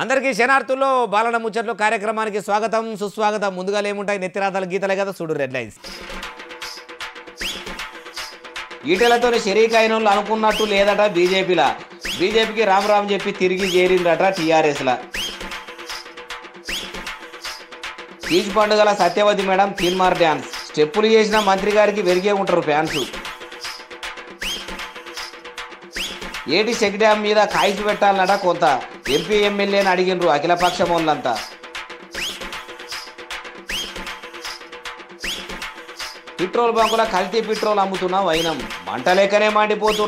అందరికీ శనార్థుల్లో బాలన ముచ్చట్లు కార్యక్రమానికి స్వాగతం సుస్వాగతం. ముందుగా ఏముంటాయి? నెత్తిరాతల గీతలే కదా చూడు రెడ్ లైన్స్. ఈటలతో షరీక్ అయిన వాళ్ళు అనుకున్నట్టు లేదట బీజేపీలా. బీజేపీకి రామ్ రామ్ చెప్పి తిరిగి చేరిందట టీఆర్ఎస్లా. తీజ్ పండుగల సత్యవతి మేడం తీన్మార్ డ్యాన్స్. స్టెప్పులు చేసిన మంత్రి గారికి వెరిగే ఉంటారు ఫ్యాన్స్. ఏటి చెక్ డ్యామ్ మీద కాయిసి పెట్టాలన్నట కొంత. ఎంపీ ఎమ్మెల్యేని అడిగినరు అఖిలపక్షం వాళ్ళంతా పెట్రోల్ బంకుల కల్తీ పెట్రోల్ అమ్ముతున్న వైనం. మంట లేకనే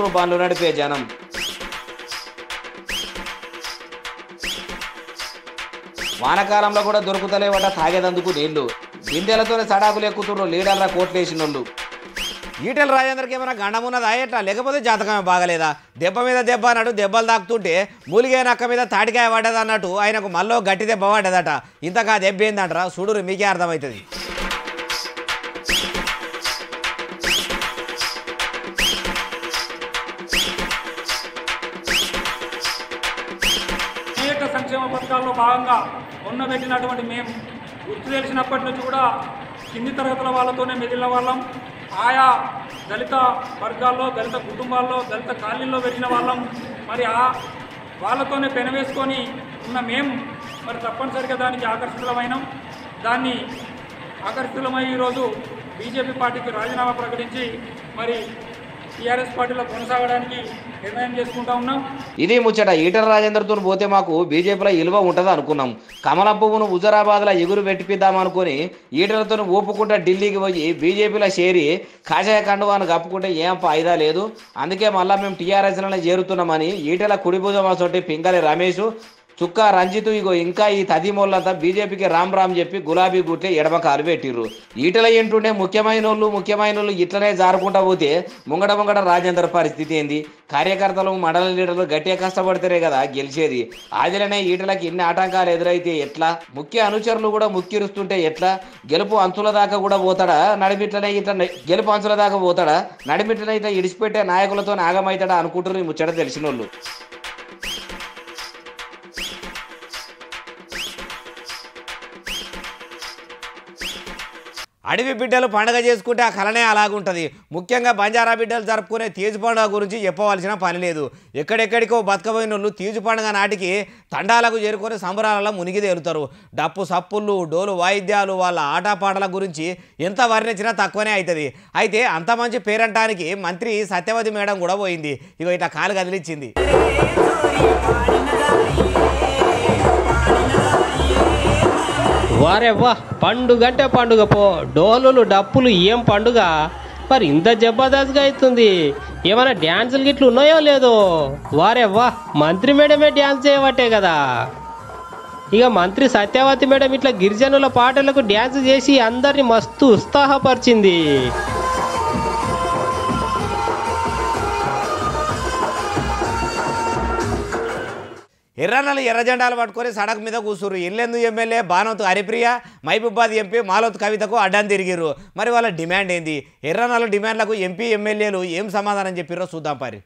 బండ్లు నడిపే జనం. వానకాలంలో కూడా దొరుకుతలేవట తాగేదందుకు నీళ్ళు. బిందెలతోనే సడాకులు ఎక్కుతున్నారు లీడర్ల కోట్లేసినోళ్ళు. ఈటెల రాజేందర్కి ఏమైనా గండమున్నదా ఎట్లా? లేకపోతే జాతకమే బాగలేదా? దెబ్బ మీద దెబ్బ అన్నట్టు దెబ్బలు తాకుతుంటే మూలిగే నక్క మీద తాటికాయ పడ్డది అన్నట్టు ఆయనకు మళ్ళీ గట్టి దెబ్బ పడ్డదట. ఇంతకా దెబ్బ ఏందంటారా? చూడురు మీకే అర్థమవుతుంది సంక్షేమ పథకాల్లో భాగంగా ఉన్నబెట్టినటువంటి మేము గుర్తు తెలిసినప్పటి నుంచి కూడా కింది తరగతుల వాళ్ళతోనే మిగిలిన వాళ్ళం. ఆయా దళిత వర్గాల్లో దళిత కుటుంబాల్లో దళిత కాలనీల్లో వెళ్ళిన వాళ్ళం. మరి ఆ వాళ్ళతోనే పెనవేసుకొని ఉన్న మేము మరి తప్పనిసరిగా దానికి ఆకర్షితులమైనాం. దాన్ని ఆకర్షితులమై ఈరోజు బీజేపీ పార్టీకి రాజీనామా ప్రకటించి మరి టీఆర్ఎస్ పార్టీలో కొనసాగడానికి నిర్ణయం చేసుకుంటా ఉన్నాం. ఇది ముచ్చట. ఈటల రాజేందర్తో పోతే మాకు బీజేపీలో ఇలువ ఉంటుంది అనుకున్నాం. కమల పువ్వును హుజరాబాద్లో ఎగురు పెట్టిపిద్దాం అనుకుని ఈటలతో ఊపుకుంటా ఢిల్లీకి పోయి బీజేపీలో చేరి కాషాయ కండువాను కప్పుకుంటే ఏం ఫాయిదా లేదు. అందుకే మళ్ళీ మేము టీఆర్ఎస్లోనే చేరుతున్నామని ఈటల కుడి భుజం తోటి పింగళి రమేష్ చుక్క రంజిత్ ఇగో ఇంకా ఈ తదిమోళ్ళంతా బీజేపీకి రామ్ రామ్ చెప్పి గులాబీ గుట్లే ఎడమ కాలు పెట్టిర్రు. ఈటల ఏంటుండే? ముఖ్యమైన వాళ్ళు ముఖ్యమైన వాళ్ళు ఇట్లనే జారుకుంటా పోతే ముంగడ ముంగడ రాజేందర్ పరిస్థితి ఏంది? కార్యకర్తలు మండల లీడర్లు గట్టిగా కష్టపడితేనే కదా గెలిచేది. ఆదిలనే ఈటలకి ఇన్ని ఆటంకాలు ఎదురైతే ఎట్లా? ముఖ్య అనుచరులు కూడా ముక్కిరుస్తుంటే ఎట్లా? గెలుపు అంచుల దాకా కూడా పోతాడా? నడిమిట్లనే ఇట్లా గెలుపు అంచుల దాకా పోతాడా? నడిమిట్లనే ఇట్లా ఇడిచిపెట్టే నాయకులతో నాగమవుతాడా అనుకుంటున్నారు ముచ్చట తెలిసిన వాళ్ళు అడవి బిడ్డలు పండగ చేసుకుంటే ఆ కలనే అలాగుంటుంది. ముఖ్యంగా బంజారా బిడ్డలు జరుపుకునే తీజు పండుగ గురించి చెప్పవలసిన పని లేదు. ఎక్కడెక్కడికో బతకబోయిన వాళ్ళు తీజు పండుగ నాటికి తండాలకు చేరుకొని సంబరాలలో మునిగి తేలుతారు. డప్పు సప్పుళ్ళు డోలు వాయిద్యాలు వాళ్ళ ఆటపాటల గురించి ఎంత వర్ణించినా తక్కువనే అవుతుంది అయితే అంత మంచి పేరంటానికి మంత్రి సత్యవతి మేడం కూడా పోయింది. ఇక ఇట్లా కాలు కదిలిచ్చింది. వారే వా పండుగ అంటే పండుగ పో. డోలులు డప్పులు ఏం పండుగ? మరి ఇంత జబర్దస్త్గా అవుతుంది. ఏమైనా డ్యాన్సులు గిట్లు ఉన్నాయో లేదో? వారే వా మంత్రి మేడమే డ్యాన్స్ చేయబట్టే కదా. ఇక మంత్రి సత్యవతి మేడం ఇట్లా గిరిజనుల పాటలకు డ్యాన్స్ చేసి అందరిని మస్తు ఉత్సాహపరిచింది. ఎర్రన్నలు ఎర్రజెండాలు పట్టుకొని సడక్ మీద కూర్చుర్రు ఇల్లెందు ఎమ్మెల్యే బానోత్ హరిప్రియ మహబూబాద్ ఎంపీ మాలోత్ కవితకు అడ్డం తిరిగిర్రు. మరి వాళ్ళ డిమాండ్ ఏంది? ఎర్రన్నల డిమాండ్లకు ఎంపీ ఎమ్మెల్యేలు ఏం సమాధానం చెప్పిర్రో చూద్దాం పరి.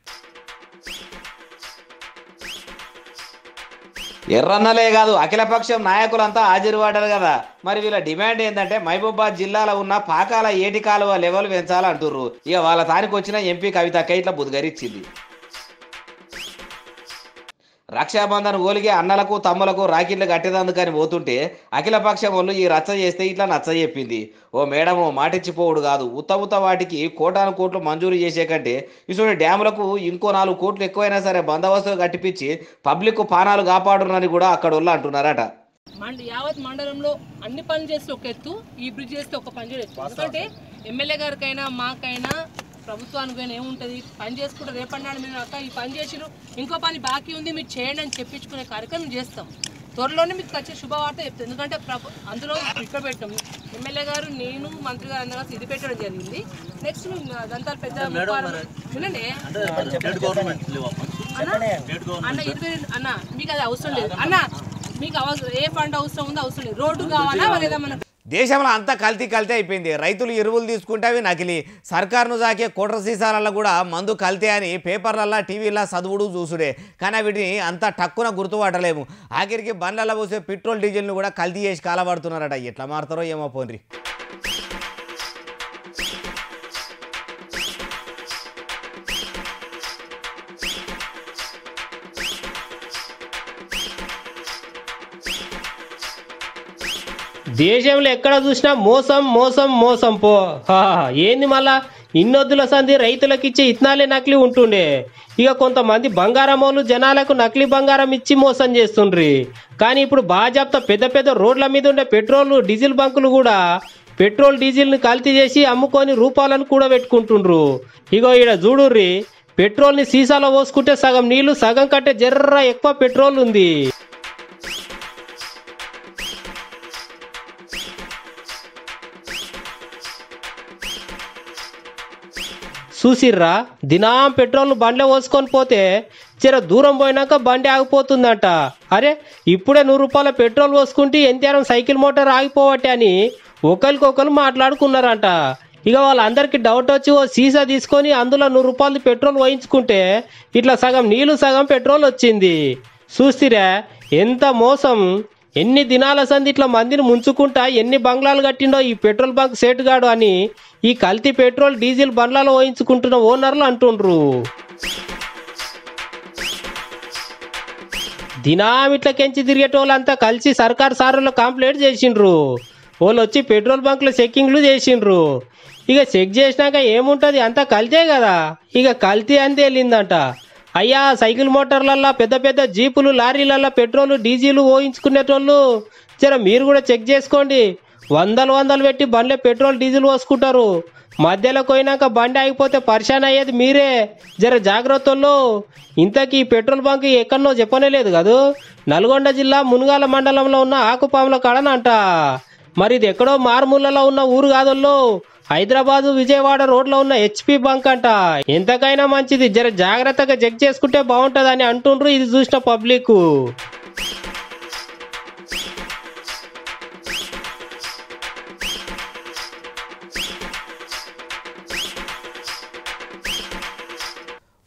ఎర్రన్నలే కాదు అఖిలపక్షం నాయకులంతా హాజరుపడ్డారు కదా. మరి వీళ్ళ డిమాండ్ ఏంటంటే మహబూబాద్ జిల్లాలో ఉన్న పాకాల ఏటి కాలువ లెవెల్ పెంచాలంటుర్రు. ఇక వాళ్ళ తానికి వచ్చిన ఎంపీ కవిత ఇట్లా బుద్గరిచ్చింది రక్షాబంధన్ ఓలిగే అన్నలకు తమ్ములకు రాఖీలు కట్టేదందుకని పోతుంటే అఖిలపక్షం వాళ్ళు ఈ రచ్చ చేస్తే ఇట్లా నచ్చ చెప్పింది. ఓ మేడము మాటిచ్చిపోవుడు కాదు. ఉత్త ఉత్త వాటికి కోటాను కోట్లు మంజూరు చేసే కంటే ఇటువంటి డ్యాములకు ఇంకో నాలుగు కోట్లు ఎక్కువైనా సరే బందోబస్తు కట్టిపించి పబ్లిక్ పానాలు కాపాడునని కూడా అక్కడ వాళ్ళు అంటున్నారట. మండ యావత్ మండలంలో అన్ని పనులు చేస్తే ఒక ఎత్తు ఈ బ్రిడ్జ్ చేస్తే ఒక పని చేయొచ్చు ఎందుకంటే ఎమ్మెల్యే గారికైనా మాకైనా ప్రభుత్వానికైనా ఏముంటుంది? పని చేసుకుంటే రేపన్నాడు మీరు అక్క ఈ పని చేసిరు ఇంకో పని బాకీ ఉంది మీరు చేయండి అని చెప్పించుకునే కార్యక్రమం చేస్తాం. త్వరలోనే మీకు వచ్చే శుభవార్త చెప్తాం. ఎందుకంటే ప్రభు అందులో ఇక్కడ పెట్టాం. ఎమ్మెల్యే గారు నేను మంత్రి గారు అందరూ ఇది పెట్టడం జరిగింది. నెక్స్ట్ అదంతా పెద్ద వినండి. అన్న అన్న ఇరవై అన్న మీకు అది అవసరం లేదు. అన్న మీకు అవసరం ఏ ఫండ్ అవసరం ఉందో అవసరం లేదు. రోడ్డు కావాలా లేదా మనకు దేశంలో అంతా కల్తీ కల్తీ అయిపోయింది. రైతులు ఎరువులు తీసుకుంటే అవి నకిలీ. సర్కారును జాకే సీసాలలో కూడా మందు కల్తీ అని పేపర్లల్లా టీవీలో చదువుడు చూసుడే. కానీ వీటిని అంత టక్కున గుర్తుపట్టలేము. ఆఖరికి బండ్లలో పోసే పెట్రోల్ డీజిల్ను కూడా కల్తీ చేసి కాలబడుతున్నారట. ఎట్లా మారుతారో ఏమో పోన్రి. దేశంలో ఎక్కడ చూసినా మోసం మోసం మోసం పో. హా, ఏంది మళ్ళా? ఇన్నొద్దుల సంధి రైతులకు ఇచ్చే ఇత్నాలే నకిలీ ఉంటుండే. ఇక కొంతమంది బంగారమోలు జనాలకు నకిలీ బంగారం ఇచ్చి మోసం చేస్తుండ్రి. కానీ ఇప్పుడు బాజాప్తా పెద్ద పెద్ద రోడ్ల మీద ఉండే పెట్రోల్ డీజిల్ బంకులు కూడా పెట్రోల్ డీజిల్ని కల్తీ చేసి అమ్ముకొని రూపాలను కూడా పెట్టుకుంటుండ్రు ఇగో ఈడ చూడుర్రి పెట్రోల్ని సీసాలో పోసుకుంటే సగం నీళ్ళు సగం కంటే జర్ర ఎక్కువ పెట్రోల్ ఉంది. చూసిర్రా? దినాం పెట్రోల్ బండ్లో పోసుకొని పోతే జర దూరం పోయినాక బండి ఆగిపోతుందంట. అరే ఇప్పుడే నూరు రూపాయల పెట్రోల్ పోసుకుంటే ఎంతేరం సైకిల్ మోటార్ ఆగిపోవట్టే అని ఒకరికొకరు మాట్లాడుకున్నారంట. ఇక వాళ్ళందరికీ డౌట్ వచ్చి ఓ సీసా తీసుకొని అందులో నూరు రూపాయలు పెట్రోల్ వహించుకుంటే ఇట్లా సగం నీళ్ళు సగం పెట్రోల్ వచ్చింది. చూస్తిరా ఎంత మోసం? ఎన్ని దినాల సంది ఇట్లా మందిని ముంచుకుంటా ఎన్ని బంగ్లాలు కట్టిండో ఈ పెట్రోల్ బంక్ సేటుగాడు అని ఈ కల్తీ పెట్రోల్ డీజిల్ బండ్లలో పోయించుకుంటున్న ఓనర్లు అంటుండ్రు. దినామిట్ల కెంచి తిరిగేటోళ్ళంతా కలిసి సర్కార్ సారులు కంప్లైంట్ చేసిండ్రు. వాళ్ళు వచ్చి పెట్రోల్ బంక్లో చెక్కింగ్లు చేసిండ్రు. ఇక చెక్ చేసినాక ఏముంటుంది? అంతా కల్తే కదా. ఇక కల్తీ అంతే వెళ్ళిందంట. అయ్యా సైకిల్ మోటార్లల్లో పెద్ద పెద్ద జీపులు లారీలల్లో పెట్రోల్ డీజిల్ ఓయించుకునేటోళ్ళు. జర మీరు కూడా చెక్ చేసుకోండి. వందలు వందలు పెట్టి బండ్లే పెట్రోల్ డీజిల్ పోసుకుంటారు. మధ్యలో పోయినాక బండి ఆగిపోతే పరిశాన్ అయ్యేది మీరే. జర జాగ్రత్తల్లో ఇంతకీ పెట్రోల్ బంక్ ఎక్కడనో చెప్పనే లేదు కదూ? నల్గొండ జిల్లా మునుగాల మండలంలో ఉన్న ఆకుపాముల కడనంట. మరి ఇది ఎక్కడో మారుమూలలో ఉన్న ఊరు కాదల్లో హైదరాబాద్ విజయవాడ రోడ్లో ఉన్న హెచ్పి బంక్ అంట. ఎంతకైనా మంచిది. జర జాగ్రత్తగా చెక్ చేసుకుంటే బాగుంటదని అంటుండ్రు. ఇది చూసిన పబ్లిక్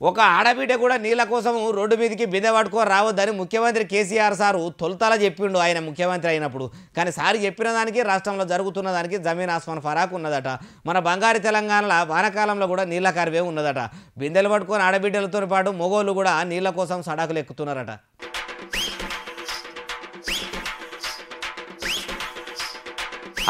ఒక ఆడబిడ్డ కూడా నీళ్ళ కోసం రోడ్డు మీదకి బిందె పట్టుకో రావద్దని ముఖ్యమంత్రి కేసీఆర్ సారు తొలుతల చెప్పిండు. ఆయన ముఖ్యమంత్రి అయినప్పుడు. కానీ సారు చెప్పిన దానికి రాష్ట్రంలో జరుగుతున్న దానికి జమీన్ ఆస్మాన్ ఫరాక్ ఉన్నదట. మన బంగారు తెలంగాణలో వానకాలంలో కూడా నీళ్ళ కరివే ఉన్నదట. బిందెలు పట్టుకొని ఆడబిడ్డలతో పాటు మొగోళ్ళు కూడా నీళ్ళ కోసం సడాకులు ఎక్కుతున్నారట.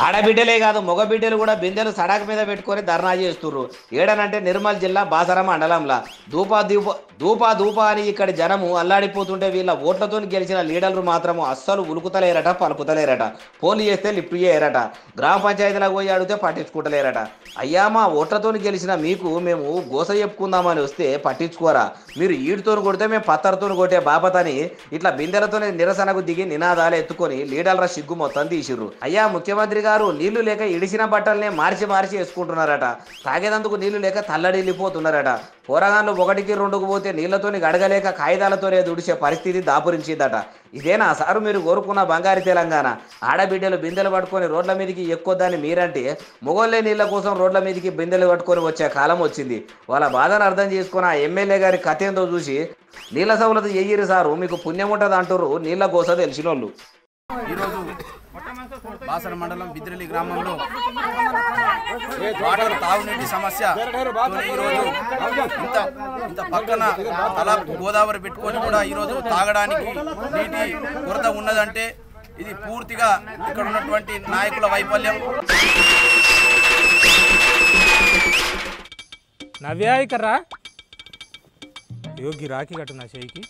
ఆడబిడ్డలే కాదు మగ బిడ్డలు కూడా బిందెలు సడాక మీద పెట్టుకొని ధర్నా చేస్తుర్రు. ఏడనంటే నిర్మల్ జిల్లా బాసర మండలంలో. దూపా దూప దూపా దూపా అని ఇక్కడ జనము అల్లాడిపోతుంటే వీళ్ళ ఓట్లతో గెలిచిన లీడర్లు మాత్రము అస్సలు ఉలుకుతలేరట పలుకుతలేరట. పోలు చేస్తే లిఫ్ట్ చేయరట. గ్రామ పంచాయతీలకు పోయి అడిగితే పట్టించుకుంటలేరట అయ్యా మా ఓట్లతో గెలిచిన మీకు మేము గోస చెప్పుకుందామని వస్తే పట్టించుకోరా. మీరు ఈడుతో కొడితే మేము పత్తరతో కొట్టే బాపతని ఇట్లా బిందెలతోనే నిరసనకు దిగి నినాదాలు ఎత్తుకొని లీడర్ల సిగ్గు మొత్తం తీసిర్రు. అయ్యా ముఖ్యమంత్రిగా గారు నీళ్ళు లేక ఇడిసిన బట్టలనే మార్చి మార్చి వేసుకుంటున్నారట. తాగేదందుకు నీళ్ళు లేక తల్లడిల్లిపోతున్నారట. పోరగాన్లు ఒకటికి రెండుకు పోతే నీళ్ళతోని గడగలేక కాగితాలతోనే దుడిచే పరిస్థితి దాపురించిందట. ఇదేనా సారు మీరు కోరుకున్న బంగారు తెలంగాణ? ఆడబిడ్డలు బిందెలు పట్టుకొని రోడ్ల మీదకి ఎక్కువద్దని మీరంటే మొగోళ్ళే నీళ్ళ కోసం రోడ్ల మీదకి బిందెలు పట్టుకొని వచ్చే కాలం వచ్చింది. వాళ్ళ బాధను అర్థం చేసుకుని ఆ ఎమ్మెల్యే గారి కథ ఏందో చూసి నీళ్ళ సౌలత ఎయ్యిరు సారు మీకు పుణ్యం ఉంటుంది అంటారు నీళ్ళ కోసం తెలిసిన వాళ్ళు ఈరోజు బాసర మండలం బిద్రలి గ్రామంలో వాటర్ తాగునీటి సమస్య ఈరోజు ఇంత ఇంత పక్కన తలా గోదావరి పెట్టుకొని కూడా ఈరోజు తాగడానికి నీటి కొరత ఉన్నదంటే ఇది పూర్తిగా ఇక్కడ ఉన్నటువంటి నాయకుల వైఫల్యం. నవ్యా యోగి రాఖీ కట్టు నా చేయికి?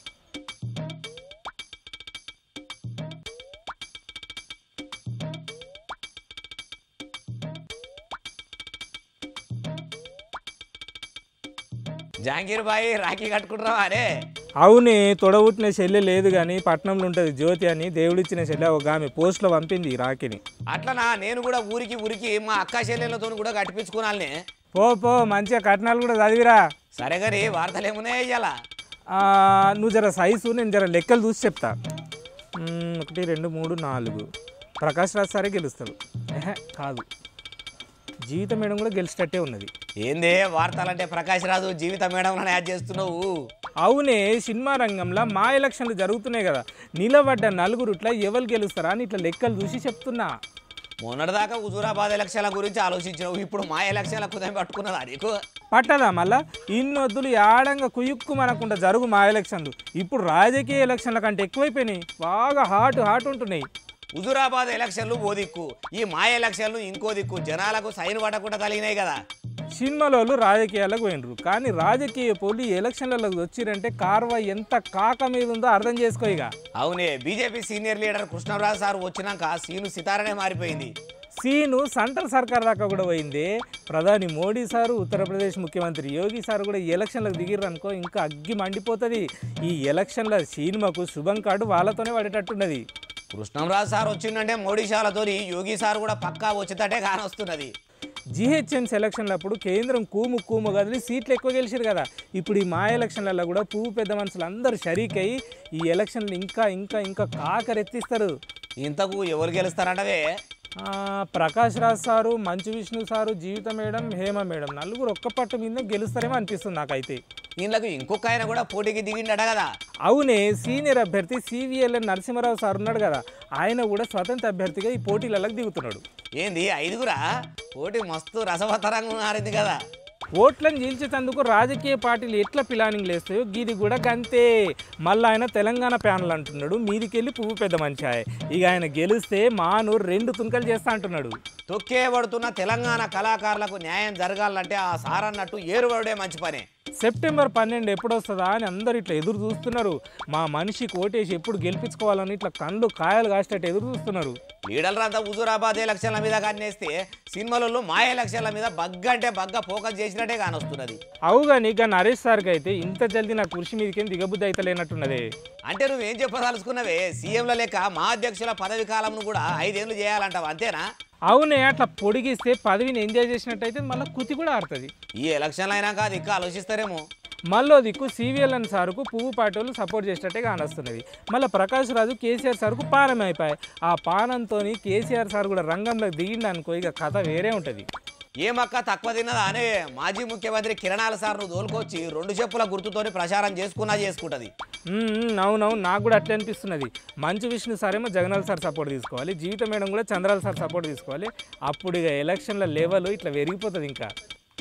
జాంగీర్ బాయి రాఖీ కట్టుకుంటున్నావా అరే? అవునే తొడబుట్టిన చెల్లె లేదు కానీ పట్నంలో ఉంటుంది జ్యోతి అని దేవుడిచ్చిన చెల్లె ఒక ఆమె పోస్ట్లో పంపింది ఈ రాఖీని. అట్లనా? నేను కూడా ఊరికి ఊరికి మా అక్క చెల్లెలతో కూడా కట్టిపించుకోనాలనే పో పో మంచిగా కట్నాలు కూడా చదివిరా. సరే గారి వార్తలు ఏమున్నాయి ఇయ్యాల? ఆ, నువ్వు జర సైజు నేను జర లెక్కలు చూసి చెప్తా. ఒకటి రెండు మూడు నాలుగు. ప్రకాష్ రాజ్ సారే గెలుస్తాడు. కాదు. జీవితం మేడం కూడా గెలిచేటట్టే ఉన్నది. ఏందే వార్తలంటే ప్రకాష్ రాజు జీవిత మేడం యాడ్ చేస్తున్నావు? అవునే సినిమా రంగంలో మా ఎలక్షన్లు జరుగుతున్నాయి కదా. నిలబడ్డ నలుగురుట్లా ఎవరు గెలుస్తారా అని ఇట్లా లెక్కలు చూసి చెప్తున్నా. మొన్నటిదాకా హుజూరాబాద్ ఎలక్షన్ల గురించి ఆలోచించినావు ఇప్పుడు మా ఎలక్షన్ల కుదయం పట్టుకున్నదా నీకు? పట్టదా మళ్ళా? ఇన్నొద్దులు యాడంగా కుయుక్కు మనకుండా జరుగు మా ఎలక్షన్లు. ఇప్పుడు రాజకీయ ఎలక్షన్ల కంటే ఎక్కువైపోయినాయి. బాగా హాట్ హాట్ ఉంటున్నాయి. హుజూరాబాద్ ఎలక్షన్లు ఓ దిక్కు ఈ మా ఎలక్షన్లు ఇంకో దిక్కు. జనాలకు సైన్ పడకుండా తగిలినాయి కదా. సినిమాలోళ్ళు రాజకీయాలకు పోయినరు కానీ రాజకీయ పోలు ఈ ఎలక్షన్లకు వచ్చిరంటే కార్వా ఎంత కాక మీద ఉందో అర్థం చేసుకో ఇక. అవునే BJP senior leader Krishnaraju sir వచ్చినాక సీను సితారనే మారిపోయింది. సీను సెంట్రల్ సర్కార్ దాకా కూడా పోయింది. ప్రధాని మోడీ సారు ఉత్తరప్రదేశ్ ముఖ్యమంత్రి యోగి సార్ కూడా ఈ ఎలక్షన్లకు దిగిర్రు అనుకో ఇంకా అగ్గి మండిపోతుంది. ఈ ఎలక్షన్ల సినిమాకు శుభం కార్డు వాళ్ళతోనే పడేటట్టున్నది. కృష్ణంరాజు సార్ వచ్చిందంటే మోడీ షాలతోని యోగి సార్ కూడా పక్కా వచ్చేటట్టే కానొస్తున్నది. జిహెచ్ఎం సెలక్షన్లప్పుడు కేంద్రం కూము కూము కదిలి సీట్లు ఎక్కువ గెలిచారు కదా. ఇప్పుడు ఈ మా ఎలక్షన్లలో కూడా పువ్వు పెద్ద మనుషులు అందరూ షరీక్ అయ్యి ఈ ఎలక్షన్లు ఇంకా ఇంకా ఇంకా కాకరెత్తిస్తారు. ఇంతకు ఎవరు గెలుస్తారంటవే? ఆ, Prakash Raj sir Manchu Vishnu sir Jeevitha madam Hema madam నలుగురు ఒక్క పట్టు మీద గెలుస్తారేమో అనిపిస్తుంది నాకైతే. వీళ్ళకు ఇంకొక ఆయన కూడా పోటీకి దిగిండట కదా? అవునే సీనియర్ అభ్యర్థి సివిఎల్ఎన్ నరసింహారావు సార్ ఉన్నాడు కదా ఆయన కూడా స్వతంత్ర అభ్యర్థిగా ఈ పోటీలకు దిగుతున్నాడు. ఏంది ఐదుగురా? పోటీ మస్తు రసవత్తరంగా మారింది కదా. ఓట్లను గెలిచేటందుకు రాజకీయ పార్టీలు ఎట్లా ప్లానింగ్ లేస్తాయో గీది కూడా గంతే. మళ్ళీ ఆయన తెలంగాణ ప్యానల్ అంటున్నాడు మీదికెళ్ళి పువ్వు పెద్ద మంచి ఇక ఆయన గెలిస్తే మాను రెండు తుంకలు చేస్తా అంటున్నాడు. తొక్కే పడుతున్న తెలంగాణ కళాకారులకు న్యాయం జరగాలంటే ఆ సారన్నట్టు ఏరువడే మంచి పనే. సెప్టెంబర్ పన్నెండు ఎప్పుడు వస్తుందా అని అందరు ఇట్లా ఎదురు చూస్తున్నారు. మా మనిషికి ఓటేసి ఎప్పుడు గెలిపించుకోవాలని ఇట్లా కళ్ళు కాయలు కాసేటట్టు ఎదురు చూస్తున్నారు. లీడర్లంతా హుజూరాబాద్ ఎలక్షన్ల మీద కన్నేస్తే సినిమాలలో మా ఎలక్షన్ల మీద బగ్గ అంటే బగ్గ ఫోకస్ చేసినట్టే కానొస్తున్నది. అవుగా నీకు నరేష్ సార్కి అయితే ఇంత జల్దీ నా కృషి మీదకేం దిగబుద్ధి అయితే లేనట్టున్నదే అంటే నువ్వేం చెప్పదలుచుకున్నవే సీఎంల లెక్క మా అధ్యక్షుల పదవి కాలంను కూడా ఐదేళ్ళు చేయాలంటావు అంతేనా? అవునే అట్లా పొడిగిస్తే పదవిని ఎంజాయ్ చేసినట్టయితే మళ్ళీ కుతి కూడా ఆడుతుంది. ఈ ఎలక్షన్లు అయినాక అది ఇంకా ఆలోచిస్తారేమో. మళ్ళీ దిక్కు సివిఎల్ఎన్ సార్కు పువ్వు పాటోళ్ళు సపోర్ట్ చేసేటట్టే కానొస్తున్నది. మళ్ళీ ప్రకాష్ రాజు కేసీఆర్ సార్కు పానం అయిపోయాయి. ఆ పానంతో కేసీఆర్ సార్ కూడా రంగంలోకి దిగిండు అనుకో ఇక కథ వేరే ఉంటుంది. ఏమక్క తక్కువ తిన్నదా అనే మాజీ ముఖ్యమంత్రి కిరణాల సార్ను దోలుకొచ్చి రెండు చెప్పుల గుర్తుతోని ప్రచారం చేసుకున్నా చేసుకుంటుంది. అవునవును నాకు కూడా అట్లే అనిపిస్తున్నది. మంచు విష్ణు సారేమో ఏమో జగనాల్ సార్ సపోర్ట్ తీసుకోవాలి. జీవిత మేడం కూడా చంద్రాల సార్ సపోర్ట్ తీసుకోవాలి. అప్పుడు ఇక ఎలక్షన్ల లెవెల్ ఇట్లా పెరిగిపోతుంది ఇంకా.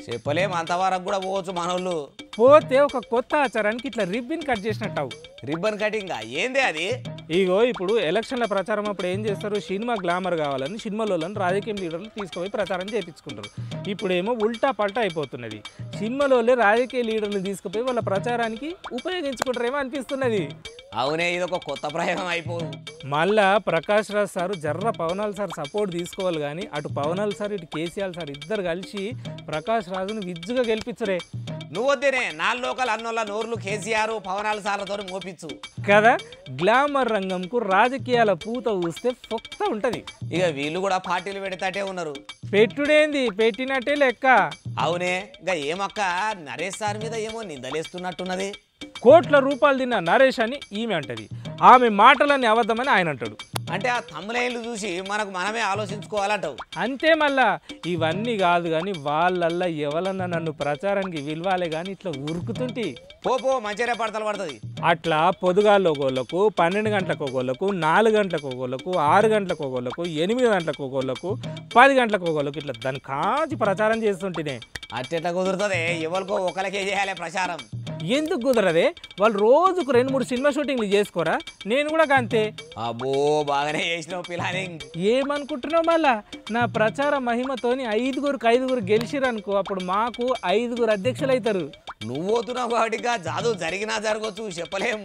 చెప్పలేం అంతవరకు కూడా పోవచ్చు మనోళ్ళు. పోతే ఒక కొత్త ఆచారానికి ఇట్లా రిబ్బిన్ కట్ చేసినట్టు రిబ్బన్ కటింగ్ ఏందే అది? ఇగో ఇప్పుడు ఎలక్షన్ల ప్రచారం అప్పుడు ఏం చేస్తారు? సినిమా గ్లామర్ కావాలని సినిమాలోలను రాజకీయ లీడర్లు తీసుకుపోయి ప్రచారం చేయించుకుంటారు ఇప్పుడేమో ఉల్టా పల్టా అయిపోతున్నది. సినిమాలోనే రాజకీయ లీడర్లు తీసుకుపోయి వాళ్ళ ప్రచారానికి ఉపయోగించుకుంటారేమో అనిపిస్తున్నది. అవునే ఇది ఒక కొత్త ప్రయోగం అయిపోవు మళ్ళా ప్రకాష్ రాజ్ సారు జర్ర పవనాల్ సార్ సపోర్ట్ తీసుకోవాలి కానీ అటు పవనాల్ సార్ ఇటు కేసీఆర్ సార్ ఇద్దరు కలిసి ప్రకాష్ రాజును విజ్జుగా గెలిపించరే నువ్వు వద్దేనే నాలుగు లోకల్ అన్నోళ్ళ నోర్లు కేసీఆర్ పవనాల సార్లతో మోపించు కదా గ్లామర్ రంగంకు రాజకీయాల పూత ఊస్తే పొక్త ఉంటుంది. ఇక వీళ్ళు కూడా పార్టీలు పెడతాటే ఉన్నారు. పెట్టుడేంది? పెట్టినట్టే లెక్క. అవునే ఇక ఏమక్క నరేష్ సార్ మీద ఏమో నిందలేస్తున్నట్టున్నది. కోట్ల రూపాయలు తిన్న నరేష్ అని ఈమె అంటది. ఆమె మాటలన్నీ అబద్ధమని ఆయన అంటాడు. అంటే ఆ తమ్ములైన్లు చూసి మనకు మనమే ఆలోచించుకోవాలంటావు. అంతే మళ్ళా ఇవన్నీ కాదు కానీ వాళ్ళల్లా ఎవరన్నా నన్ను ప్రచారానికి విలువాలే కానీ ఇట్లా ఉరుకుతుంటి. పో పో మంచిగా పడతలు పడుతుంది. అట్లా పొదుగాల్లో ఒకళ్ళకు పన్నెండు గంటలకు ఒకళ్ళకు నాలుగు గంటలకు ఒకళ్ళకు ఆరు గంటలకు ఒకళ్ళకు ఎనిమిది గంటలకు ఒకళ్ళకు పది గంటలకు ఒకళ్ళకు ఇట్లా దాన్ని కాచి ప్రచారం చేస్తుంటేనే. అట్టెట్లా కుదురుతుంది? ఎవరికో ఒకరికే చేయాలి ప్రచారం. ఎందుకు కుదరదే? వాళ్ళు రోజుకు రెండు మూడు సినిమా షూటింగ్లు చేసుకోరా? నేను కూడా అంతే. అబ్బో బాగానే చేసినావు ప్లానింగ్. ఏమనుకుంటున్నావు మళ్ళా? నా ప్రచార మహిమతోని ఐదుగురికి ఐదుగురు గెలిచిరనుకో అప్పుడు మాకు ఐదుగురు అధ్యక్షులు అవుతారు నువ్వు పోతున్నావు కాబట్టి ఇక జాదు జరిగినా జరగవచ్చు చెప్పలేం.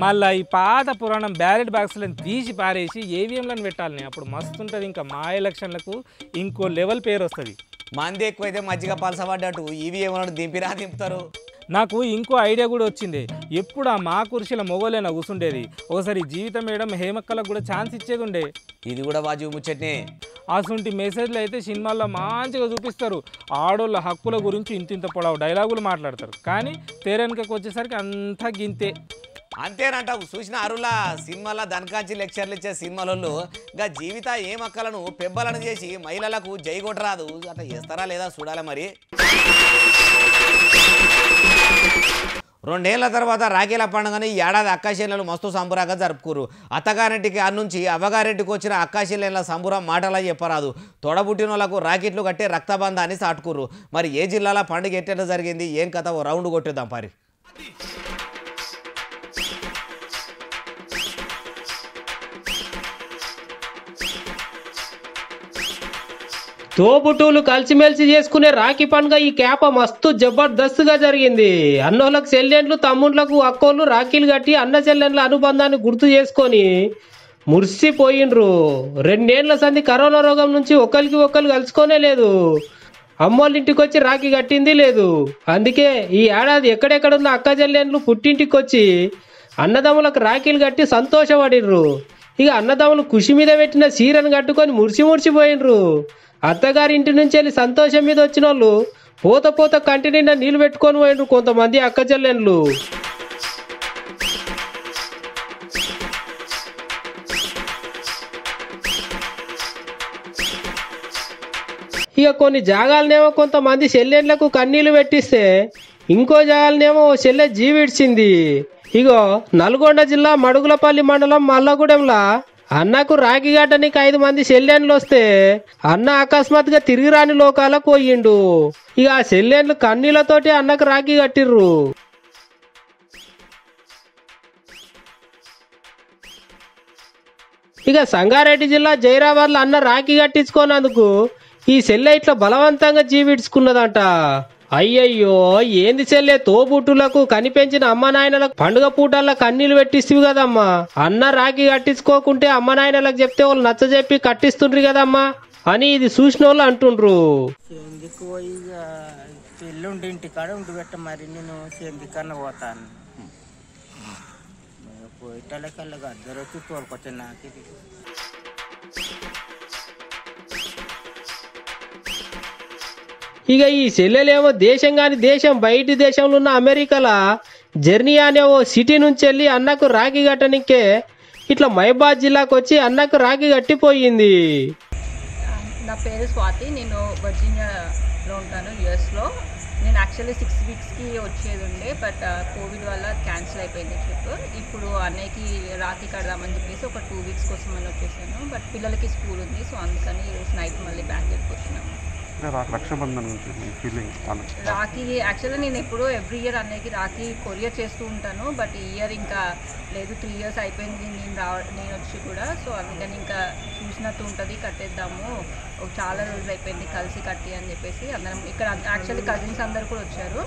మళ్ళా ఈ పాత పురాణం బ్యాలెట్ బాక్స్లను తీసి పారేసి ఏవిఎంలను పెట్టాలని అప్పుడు మస్తు ఉంటుంది ఇంకా మా ఎలక్షన్లకు ఇంకో లెవెల్ పేరు వస్తుంది. మంది ఎక్కువైతే మజ్జిగ పలసపడ్డట్టు ఏమన్నా దింపిరా దింపుతారు. నాకు ఇంకో ఐడియా కూడా వచ్చింది. ఎప్పుడు ఆ మా కుర్చీల మొగోలేనా కూర్చుండేది ఒకసారి జీవితం మేడం హేమక్కలకు కూడా ఛాన్స్ ఇచ్చేది ఉండే ఇది కూడా వాజు ముచ్చట్నే. అసంటి మెసేజ్లు అయితే సినిమాల్లో మంచిగా చూపిస్తారు. ఆడోళ్ళ హక్కుల గురించి ఇంత ఇంత పొడవు డైలాగులు మాట్లాడతారు. కానీ తెరెనకకు వచ్చేసరికి అంతా గింతే. అంతేనంటావు. చూసిన అరులా సినిమాల దనకాంచి లెక్చర్లు ఇచ్చే సినిమాలలో ఇంకా జీవిత ఏ మక్కలను పెబ్బలను చేసి మహిళలకు జై కొట్టరాదు. అట్లా చేస్తారా లేదా చూడాలి మరి? రెండేళ్ళ తర్వాత రాఖీల పండుగని ఈ ఏడాది అక్కాశీలలు మస్తు సంబురాగా జరుపుకురు అత్తగారింటికి అన్నుంచి అవ్వగారింటికి వచ్చిన అక్కాశీలైన సంబురం మాటలా చెప్పరాదు. తొడబుట్టిన వాళ్ళకు రాకెట్లు కట్టే రక్తబంధాన్ని సాటుకుర్రు మరి ఏ జిల్లాలో పండుగ ఎట్టేట జరిగింది? ఏం కథ? ఓ రౌండ్ కొట్టేద్దాం పరి. తోబుటూలు కలిసిమెలిసి చేసుకునే రాఖీ పండుగ ఈ కేప మస్తు జబర్దస్త్గా జరిగింది. అన్నోళ్ళకు చెల్లెండ్లు తమ్ముళ్ళకు అక్కోళ్ళు రాఖీలు కట్టి అన్న చెల్లెండ్ల అనుబంధాన్ని గుర్తు చేసుకొని మురిసిపోయిండ్రు. రెండేళ్ళ సంది కరోనా రోగం నుంచి ఒకరికి ఒకరు కలుసుకోనే లేదు. అమ్మోళ్ళ ఇంటికి వచ్చి రాఖీ కట్టింది లేదు. అందుకే ఈ ఏడాది ఎక్కడెక్కడున్న అక్క చెల్లెండ్లు పుట్టింటికి వచ్చి అన్నదమ్ములకు రాఖీలు కట్టి సంతోషపడిండ్రు. ఇక అన్నదమ్ములు కుషి మీద పెట్టిన చీరను కట్టుకొని మురిసి మురిసిపోయినరు అత్తగారి ఇంటి నుంచి వెళ్ళి సంతోషం మీద వచ్చిన వాళ్ళు పోత పోత కంటి నిండా నీళ్ళు పెట్టుకొని పోయిండ్రు కొంతమంది అక్క చెల్లెండ్లు ఇక కొన్ని జాగాలనేమో కొంతమంది చెల్లెండ్లకు కన్నీళ్ళు పెట్టిస్తే ఇంకో జాగాలనేమో ఓ చెల్లె జీవిడ్చింది. ఇగో నల్గొండ జిల్లా మడుగులపల్లి మండలం మల్లగూడెంలా అన్నకు రాగి గడ్డనికి ఐదు మంది సెల్లెన్లు వస్తే అన్న అకస్మాత్తుగా తిరిగి రాని లోకాలకు పోయిండు. ఇక ఆ సెల్లెన్లు కన్నీళ్ళతోటి అన్నకు రాఖీ కట్టిర్రు. ఇక సంగారెడ్డి జిల్లా జైరాబాద్లో అన్న రాఖీ కట్టించుకోనందుకు ఈ సెల్లె ఇట్లా బలవంతంగా జీవిడ్చుకున్నదంట అయ్యయ్యో ఏంది సెల్లె తోబుట్టులకు కనిపెంచిన అమ్మ నాయనలకు పండుగ పూటల్లో కన్నీళ్ళు పెట్టిstiవి కదమ్మా? అన్న రాఖీ కట్టించుకోకుంటే అమ్మ నాయనలకు చెప్తే వాళ్ళు నచ్చజెప్పి కట్టిస్తుండ్రు కదమ్మా? అని ఇది చూసిన వాళ్ళు అంటుండ్రు ఎల్లుండి ఇంటికాడ ఉండి పెట్ట మరి? నేను పోతాను. పోయేటల్లకల్లా అద్దరు వచ్చి తోలుకొచ్చాను నాకు. ఇక ఈ చెల్లెలేమో దేశం కాని దేశం బయటి దేశంలో ఉన్న అమెరికాల జర్నీ అనే ఓ సిటీ నుంచి వెళ్ళి అన్నకు రాఖీ కట్టనికే ఇట్లా మైబాద్ జిల్లాకు వచ్చి అన్నకు రాఖీ కట్టిపోయింది. నా పేరు స్వాతి నేను వర్జీనియాలో ఉంటాను యుఎస్లో. నేను యాక్చువల్లీ సిక్స్ వీక్స్కి వచ్చేది ఉండే బట్ కోవిడ్ వల్ల క్యాన్సిల్ అయిపోయింది ట్రిప్. ఇప్పుడు అన్నయ్యకి రాఖీ కడదామని చెప్పేసి ఒక టూ వీక్స్ కోసం అని వచ్చేసాను బట్ పిల్లలకి స్కూల్ ఉంది సో అందుకని ఈరోజు నైట్ మళ్ళీ బ్యాంక్ వెళ్ళిపోతున్నాము రక్షాబంధన్ ఫీలింగ్ రాఖీ యాక్చువల్లీ నేను ఎప్పుడూ ఎవ్రీ ఇయర్ అన్నయ్యకి రాఖీ కొరియర్ చేస్తూ ఉంటాను బట్ ఈ ఇయర్ ఇంకా లేదు త్రీ ఇయర్స్ అయిపోయింది నేను రావ నేను వచ్చి కూడా సో అందుకని ఇంకా చూసినట్టు ఉంటుంది కట్టేద్దాము చాలా రోజులు అయిపోయింది కలిసి కట్టి అని చెప్పేసి అందరం ఇక్కడ యాక్చువల్లీ కజిన్స్ అందరు కూడా వచ్చారు.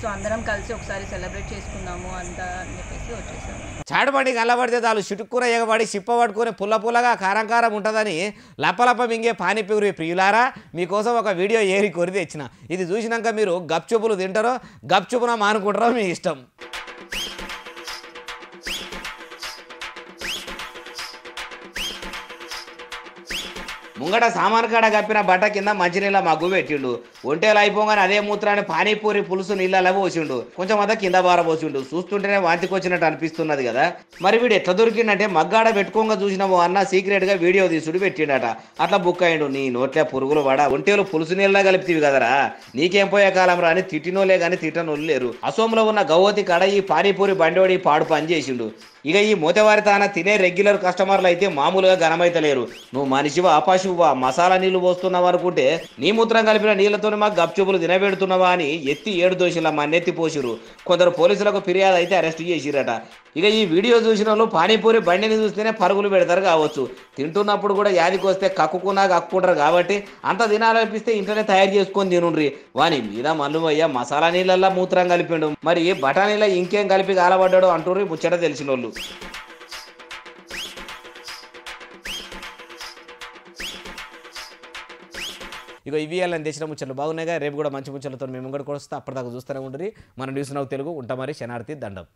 సో అందరం కలిసి ఒకసారి సెలబ్రేట్ చేసుకుందాము అంతా అని చెప్పేసి వచ్చేసాము. చాటుపడి గల్లబడితే చాలు చిటుక్కుర ఎగబడి చిప్ప పట్టుకుని పుల్ల పుల్లగా కారం కారం ఉంటుందని లప్పలప్ప మింగే పానీపూరి ప్రియులారా మీకోసం ఒక వీడియో ఏరి కొరి ఇచ్చిన ఇది చూసినాక మీరు గప్చుపులు తింటారో గప్చుపున మానుకుంటారో మీ ఇష్టం. ముంగట సామాన్ కాడ కప్పిన బట్ట కింద మంచినీళ్ళ మగ్గు పెట్టిండు. ఒంటేలు అయిపోగానే అదే మూత్రాన్ని పానీపూరి పులుసు నీళ్ళలో పోసిండు. కొంచెం అదా కింద బార పోసిండు. చూస్తుంటేనే వాంతికొచ్చినట్టు అనిపిస్తున్నది కదా. మరి వీడు ఎట్లా దొరికిండంటే మగ్గాడ పెట్టుకోగా చూసినావు అన్న సీక్రెట్గా వీడియో తీసుడు పెట్టిండట. అట్లా బుక్ అయిండు. నీ నోట్లే పురుగులు వాడ? ఒంటేలు పులుసు నీళ్ళ కలిపితివి కదరా? నీకేం పోయే కాలం రా అని తిట్టినోలే గాని తిట్టనోళ్ళు లేరు. అసోంలో ఉన్న గౌవతి కాడ ఈ పానీపూరి బండోడి పాడు పని చేసిండు. ఇక ఈ మూతవారి తాన తినే రెగ్యులర్ కస్టమర్లు అయితే మామూలుగా ఘనమైతలేరు. నువ్వు మనిషివా అపాశువా మసాలా నీళ్ళు పోస్తున్నావు అనుకుంటే నీ మూత్రం కలిపిన నీళ్ళతో మాకు గప్చుపులు తినబెడుతున్నావా అని ఎత్తి ఏడు దోషుల మన్నెత్తి పోసిరు కొందరు పోలీసులకు ఫిర్యాదు అయితే అరెస్ట్ చేసిరట ఇక ఈ వీడియో చూసిన వాళ్ళు పానీపూరి బండిని చూస్తేనే పరుగులు పెడతారు కావచ్చు. తింటున్నప్పుడు కూడా యాదికి వస్తే కక్కుకున్నా కక్కుంటారు కాబట్టి అంత తినాలనిపిస్తే ఇంట్లోనే తయారు చేసుకొని తినుండ్రి. వాని మీద మల్లువయ్య మసాలా నీళ్ళల్లో మూత్రం కలిపిండు. మరి బఠానీలో ఇంకేం కలిపి కాలబడ్డాడు అంటుర్రి ముచ్చట తెలిసిన వాళ్ళు ఇక ఇవి అని తెచ్చిన ముచ్చలు బాగున్నాయిగా. రేపు కూడా మంచి ముచ్చలతో మేము కూడా వస్తే అప్పటిదాకా చూస్తూనే ఉంటుంది మన న్యూస్ నవ్వు తెలుగు ఉంటామరి శనార్థి దండం.